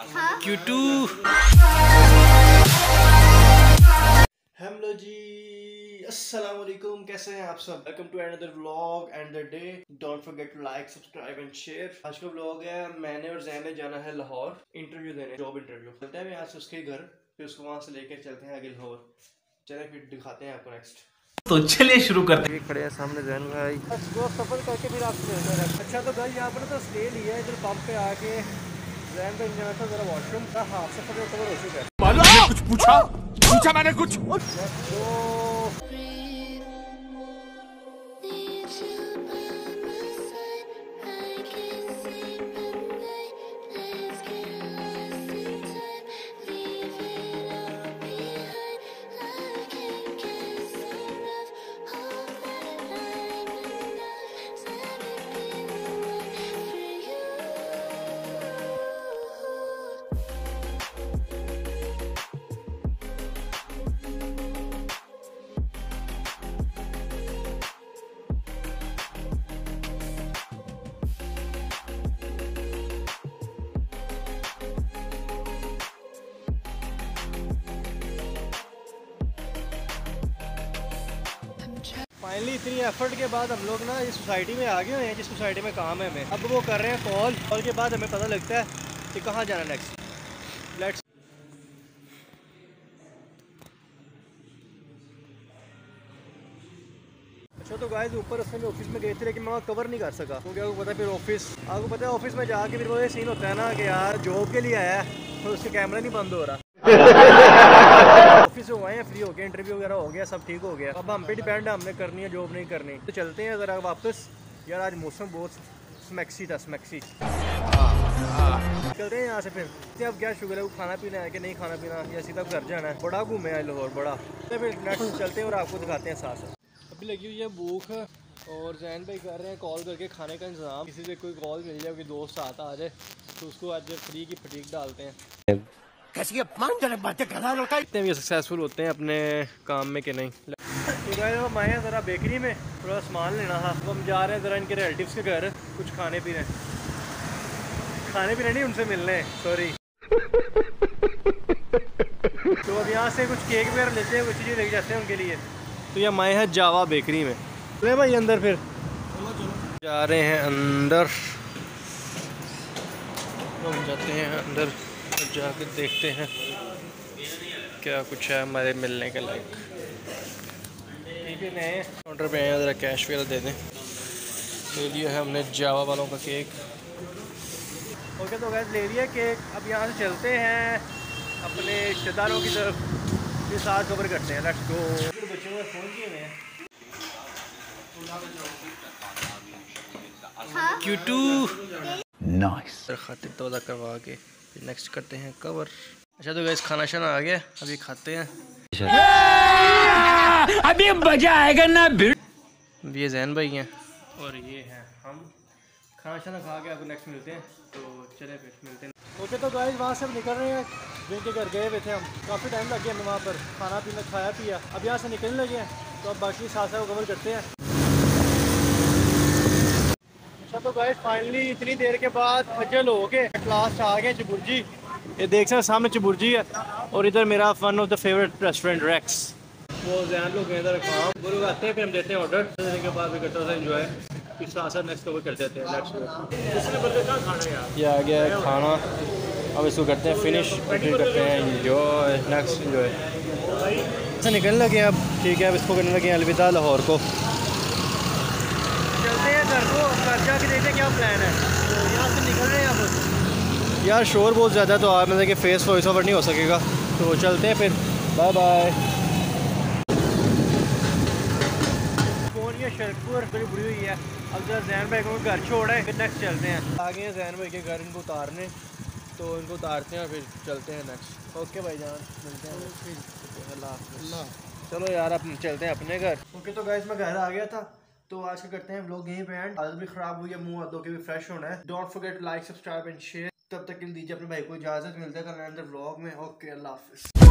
क्यूटू hello जी अस्सलाम वालेकुम कैसे हैं आप सब? Welcome to another vlog and the day don't forget to like subscribe and share आज का व्लॉग है मैंने और जैन ने जाना है लाहौर इंटरव्यू देने जॉब इंटरव्यू चलते हैं आज उसके घर फिर उसको वहाँ से लेकर चलते हैं आगे लाहौर. चले फिर दिखाते हैं आपको नेक्स्ट तो चलिए शुरू करते हैं। खड़े हैं सामने जैन भाई। वो सफ़र करके फिर आपसे अच्छा तो भाई यहाँ पर तो स्टे लिया है इधर पंप पे आके वॉशरूम का कुछ पूछा? पूछा मैंने कुछ? फाइनली इतनी एफर्ट के बाद हम लोग ना इस सोसाइटी में आ गए हुए हैं, जिस सोसाइटी में काम है हमें। अब वो कर रहे हैं कॉल कॉल के बाद हमें पता लगता है कि कहाँ जाना नेक्स्ट लेट्स अच्छा तो गाइस ऊपर उसमें ऑफ़िस में गए थे, लेकिन मैं वहाँ कवर नहीं कर सका। क्योंकि आपको पता है फिर ऑफ़िस आपको पता है ऑफ़िस में जाके फिर वो ये सीन होता है ना कि यार जॉब के लिए आया तो उसके कैमरा नहीं बंद हो रहा। हैं फ्री हो गया इंटरव्यू वगैरह हो गया, सब ठीक हो गया। अब हम पे डिपेंड है, हमने करनी है जॉब नहीं करनी। तो चलते हैं, ज़रा वापस। यार, आज मौसम बहुत स्मैक्सी था स्मैक्सी चलते हैं यहाँ से फिर। अब क्या शुगर है, वो खाना पीना है कि नहीं खाना पीना? या सीधा घर जाना है? बड़ा घूमे आए लाहौर, बड़ा। तो फिर नेक्स्ट चलते हैं और आपको दिखाते हैं साथ। साथ अभी लगी हुई है भूख और जैन भाई कर रहे हैं कॉल करके खाने का इंतज़ाम। किसी से कोई कॉल मिल जाए, कोई दोस्त आता आ जाए तो उसको आज फ्री की फटीक डालते हैं। कैसी अपमानजनक बातें कर रहा लड़का? इतने भी सक्सेसफुल होते हैं अपने काम में कि नहीं। तो हम आए हैं ज़रा बेकरी में? थोड़ा सामान लेना था तो हम जा रहे हैं ज़रा इनके रिलेटिव्स के घर। कुछ खाने पीने। खाने पीने नहीं उनसे मिलने। सॉरी तो अब यहाँ से कुछ केक वगैरह लेते हैं कुछ चीज़ें लेके जाते हैं उनके लिए। तो ये हम आए हैं जावा बेकरी में। चले भाई अंदर फिर। जा रहे हैं अंदर। हम जाते हैं अंदर। तो जाके देखते हैं क्या कुछ है हमारे मिलने के लायक। ठीक है नए काउंटर पे आए ज़रा कैश वगैरह दे दें। ले लिया है हमने जावा वालों का केक ओके तो गैस ले लिया केक अब यहाँ से चलते हैं अपने रिश्तेदारों की तरफ़। ये साथ कवर करते हैं। लेट्स गो बच्चों में फ़ोन किए हुए हैं क्यूटू नाइस खातिर तो करवा के। फिर नेक्स्ट करते हैं कवर अच्छा तो गैस खाना शाना आ गया। अभी खाते हैं। अभी मज़ा आएगा ना ये जैन भाई हैं। और ये हैं हम। खाना शाना खा के आपको नेक्स्ट मिलते हैं। तो चले फिर मिलते हैं। ओके तो गाइस वहाँ से हम निकल रहे हैं। जिनके घर गए हुए थे हम। काफ़ी टाइम लग गया हमें वहाँ पर। खाना पीना खाया पिया। अब यहाँ से निकलने लगे हैं। तो अब बाकी साथ साथ कवर करते हैं। अच्छा तो गाइस फाइनली इतनी देर के बाद खजल हो के लास्ट आ गए चबुर्जी। ये देख सकते सामने चबुर्जी है और इधर मेरा one of the favourite restaurant Rex वो जैन लोग हैं इधर काम। लोग आते हैं फिर हम देते हैं ऑर्डर देने के बाद भी करते हैं इन्जॉय फिर साथ साथ नेक्स्ट कवर कर देते हैं लेट्स गो खाना यार। ये आ गया है खाना। अब इसको करते हैं फिनिश फिर करते हैं इन्जॉय नेक्स्ट ऐसे निकलने लगे अब। ठीक है अब इसको करने लगे अलविदा लाहौर को चलते हैं घर को घर जाके देखते हैं क्या प्लान है। तो यहाँ से निकल रहे हैं यार शोर बहुत ज़्यादा है तो आप मतलब कि फेस वॉइस ओवर नहीं हो सकेगा। तो चलते हैं फिर। बाय बाय फ़ोन ये शरकपुर बड़ी बुरी हुई है। अब जरा जैन भाई को घर छोड़ा है फिर नेक्स्ट चलते हैं। आगे हैं जैन भाई के घर इनको उतारने। तो इनको उतारते हैं फिर चलते हैं नेक्स्ट ओके भाई जान मिलते हैं। अल्लाह चलो यार अब चलते हैं अपने घर। ओके तो गाइस मैं घर आ गया था। तो आज का करते हैं लोग यहीं पे एंड आदत भी खराब हुई है, मुँह हाथों के भी फ्रेश होना है। Don't forget like subscribe and share तब तक के लिए दीजिए अपने भाई को इजाज़त। मिलता है अंदर व्लॉग में। ओके अल्लाह हाफिज़